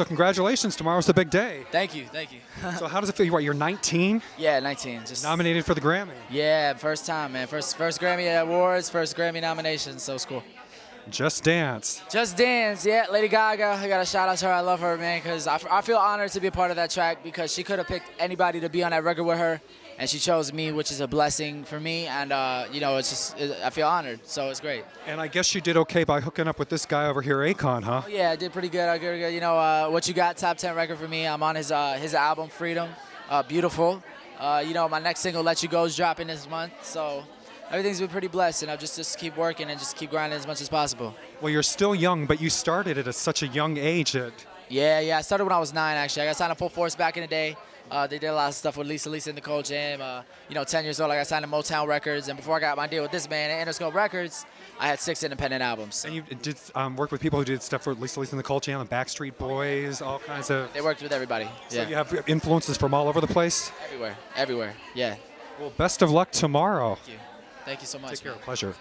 So congratulations, tomorrow's the big day. Thank you, thank you. so how does it feel? What, you're 19, yeah, 19. Just nominated for the Grammy. yeah, first time, man. First first Grammy awards, first Grammy nomination. So it's cool. Just Dance. Just Dance, yeah, Lady Gaga. I got to shout out to her. I love her, man, because I, I feel honored to be a part of that track because she could have picked anybody to be on that record with her, and she chose me, which is a blessing for me. And uh, you know, it's just it, I feel honored, so it's great. And I guess you did okay by hooking up with this guy over here, Akon, huh? Yeah, I did pretty good. I did good. You know, uh, what you got? Top 10 record for me. I'm on his uh, his album Freedom, uh, beautiful. Uh, you know, my next single Let You Go is dropping this month, so everything's been pretty blessed, and I'll just just keep working and just keep grinding as much as possible. Well, you're still young, but you started at such a young age. At, Yeah, yeah. I started when I was nine, actually. I got signed to Full Force back in the day. Uh, they did a lot of stuff with Lisa, Lisa and the Cult Jam. Uh, you know, 10 years old, I got signed to Motown Records, and before I got my deal with this man at Interscope Records, I had six independent albums. and you did um, work with people who did stuff for Lisa Lisa and the Cult Jam, the Backstreet Boys, all kinds of. They worked with everybody. Yeah. So you have influences from all over the place. everywhere, everywhere. Yeah. Well, best of luck tomorrow. Thank you. Thank you so much. Take care. man. Pleasure.